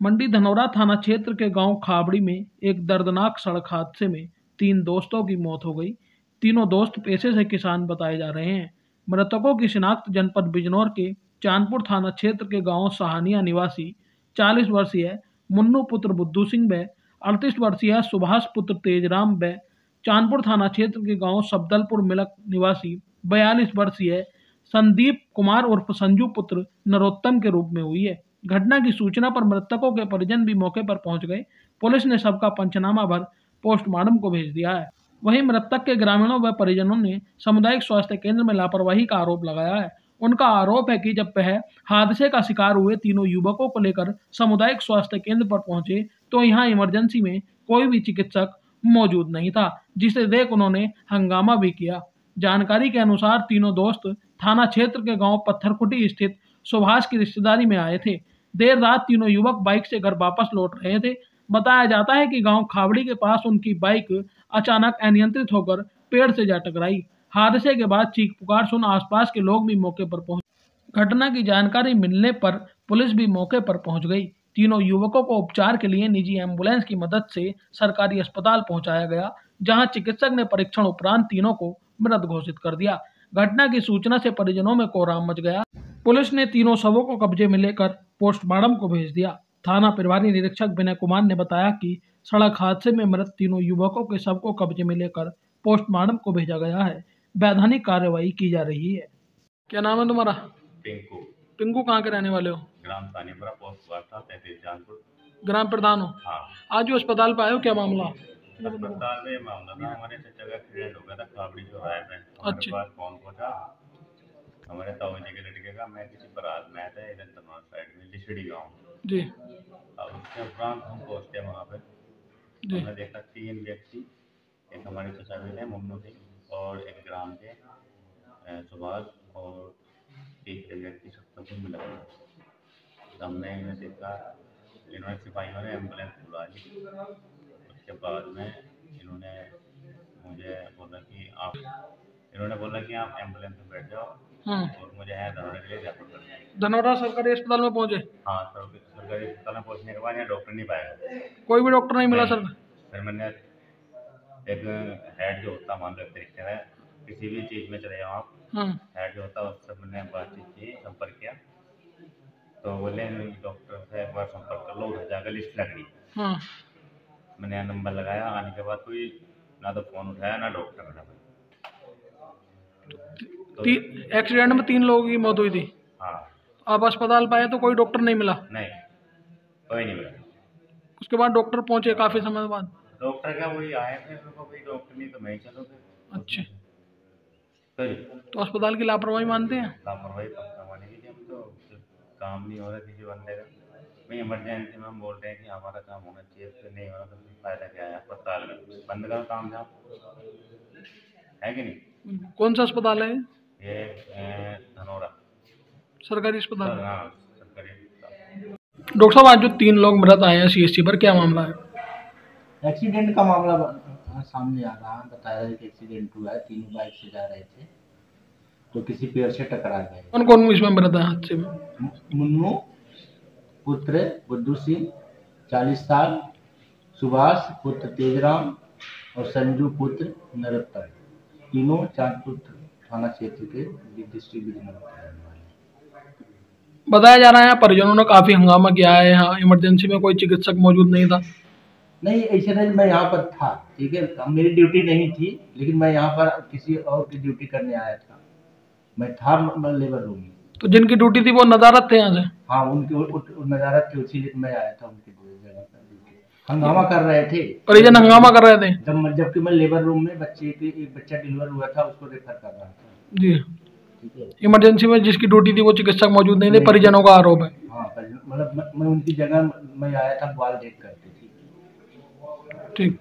मंडी धनौरा थाना क्षेत्र के गाँव खाबड़ी में एक दर्दनाक सड़क हादसे में तीन दोस्तों की मौत हो गई। तीनों दोस्त पेशे से किसान बताए जा रहे हैं। मृतकों की शिनाख्त जनपद बिजनौर के चांदपुर थाना क्षेत्र के गाँव सहानिया निवासी 40 वर्षीय मुन्नू पुत्र बुद्धू सिंह व अड़तीस वर्षीय सुभाष पुत्र तेजराम व चांदपुर थाना क्षेत्र के गाँव सबदलपुर मिलक निवासी बयालीस वर्षीय संदीप कुमार उर्फ़ संजू पुत्र नरोत्तम के रूप में हुई है। घटना की सूचना पर मृतकों के परिजन भी मौके पर पहुँच गए। पुलिस ने सबका पंचनामा भर पोस्टमार्टम को भेज दिया है। वहीं मृतक के ग्रामीणों व परिजनों ने सामुदायिक स्वास्थ्य केंद्र में लापरवाही का आरोप लगाया है। उनका आरोप है कि जब वह हादसे का शिकार हुए तीनों युवकों को लेकर सामुदायिक स्वास्थ्य केंद्र पर पहुँचे तो यहाँ इमरजेंसी में कोई भी चिकित्सक मौजूद नहीं था, जिसे देख उन्होंने हंगामा भी किया। जानकारी के अनुसार तीनों दोस्त थाना क्षेत्र के गाँव पत्थरकुटी स्थित सुभाष की रिश्तेदारी में आए थे। देर रात तीनों युवक बाइक से घर वापस लौट रहे थे। बताया जाता है कि गाँव खावड़ी के पास उनकी बाइक अचानक अनियंत्रित होकर पेड़ से जा टकराई। हादसे के बाद चीख पुकार सुन आसपास के लोग भी मौके पर पहुँचे घटना की जानकारी मिलने पर पुलिस भी मौके पर पहुँच गई। तीनों युवकों को उपचार के लिए निजी एंबुलेंस की मदद से सरकारी अस्पताल पहुँचाया गया, जहाँ चिकित्सक ने परीक्षण उपरांत तीनों को मृत घोषित कर दिया। घटना की सूचना से परिजनों में कोहराम मच गया। पुलिस ने तीनों शवों को कब्जे में लेकर पोस्टमार्टम को भेज दिया। थाना प्रभारी निरीक्षक विनय कुमार ने बताया कि सड़क हादसे में मृत तीनों युवकों के शव को कब्जे में लेकर पोस्टमार्टम को भेजा गया है। वैधानिक कार्यवाही की जा रही है। क्या नाम है तुम्हारा? पिंकू। पिंकू कहाँ के रहने वाले हो? ग्राम तानीपुरा पोस्ट वार्ता तैतीस जानपुर। ग्राम प्रधान हो? हाँ। आज जो अस्पताल पे आए हो क्या मामला? अस्पताल में मामला था हमारे चाचा का एक्सीडेंट हो गया था काबड़ी जो में अच्छा। पहुँचा? हमारे ताऊ जी के लड़के का मैं किसी बारात में आया था इधर तनवार साइड में लिशड़ी गाँव। जी। अब उसके उपरांत हम पहुँचते वहाँ पे। जी। हमने देखा तीन व्यक्ति एक हमारे चाचा भी थे मुन्नू सिंह और एक ग्राम के सुभाष और तीसरे व्यक्ति सप्तम मिला। तो हमने इन्हें देखा इन्होंने सिपाहियों ने एंबुलेंस बुला ली। उसके बाद में इन्होंने मुझे बोला कि आप इन्होंने बोला कि आप एंबुलेंस में बैठ जाओ और मुझे यहाँ दौड़ने के लिए कर धनौरा सरकारी अस्पताल में पहुँचे? हाँ सर सरकारी अस्पताल में पहुँचने के बाद यहाँ डॉक्टर नहीं पाया कोई भी डॉक्टर नहीं मिला सर? फिर मैंने एक हेड जो होता मान लो एक तरीके से किसी भी चीज़ में चले जाओ आप। हाँ हेड जो होता है उससे मैंने बातचीत की संपर्क किया। तो बोले डॉक्टर से एक बार संपर्क कर लो उधर जाकर लिस्ट लग रही हाँ मैंने नंबर लगाया आने के बाद कोई ना तो फ़ोन उठाया ना डॉक्टर उठा तो ती, एक्सीडेंट में तीन लोगों की मौत हुई थी। हाँ। आप अस्पताल पाए तो कोई डॉक्टर नहीं मिला। नहीं कोई नहीं मिला। उसके बाद डॉक्टर पहुँचे काफ़ी समय बाद। डॉक्टर क्या वही आए थे उनको कोई डॉक्टर नहीं तो मैं ही चलो अच्छा। तो अस्पताल की लापरवाही मानते हैं? लापरवाही पक्का मानेगी कि हम तो काम नहीं हो रहा किसी बंदे का। भाई इमरजेंसी में हम बोल रहे हैं कि हमारा काम होना चाहिए फिर नहीं हो रहा तो फ़ायदा क्या है अस्पताल में? बंद करो काम जाओ है कि नहीं? कौन सा अस्पताल है ये धनौरा सरकारी अस्पताल। सर, हाँ सरकारी अस्पताल। डॉक्टर साहब आज जो तीन लोग मृत आए हैं सीएससी पर क्या मामला है? एक्सीडेंट का मामला सामने आ रहा है बताया है कि एक्सीडेंट हुआ है तीनों बाइक से जा रहे थे तो किसी पेड़ से टकरा गए। कौन कौन इसमें मृत है हादसे में? मुन्नू पुत्र बुद्धू सिंह चालीस साल सुभाष पुत्र तेजराम और संजू पुत्र नरोत्तम। तीनों चांदपुर थाना क्षेत्र के डिस्ट्रिक्ट। बताया जा रहा है परिजनों ने काफ़ी हंगामा किया है यहाँ इमरजेंसी में कोई चिकित्सक मौजूद नहीं था। नहीं ऐसे नहीं मैं यहाँ पर था ठीक है? मेरी ड्यूटी नहीं थी लेकिन मैं यहाँ पर किसी और की ड्यूटी करने आया था। मैं था म- लेबर रूम में। तो जिनकी ड्यूटी थी वो नजारत थे यहाँ से? हाँ उनकी उ- उ- उ- नज़ारा थे उसी मैं आया था उनकी जगह पर हंगामा कर रहे थे। परिजन हंगामा कर रहे थे। जब जबकि मैं लेबर रूम में बच्चे के एक बच्चा डिलीवर हुआ था उसको रेफर कर रहा था। जी। इमरजेंसी में जिसकी ड्यूटी थी वो चिकित्सक मौजूद नहीं थे परिजनों का आरोप है। हाँ मतलब मैं- उनकी जगह मैं आया था बाल देख करके थी ठीक।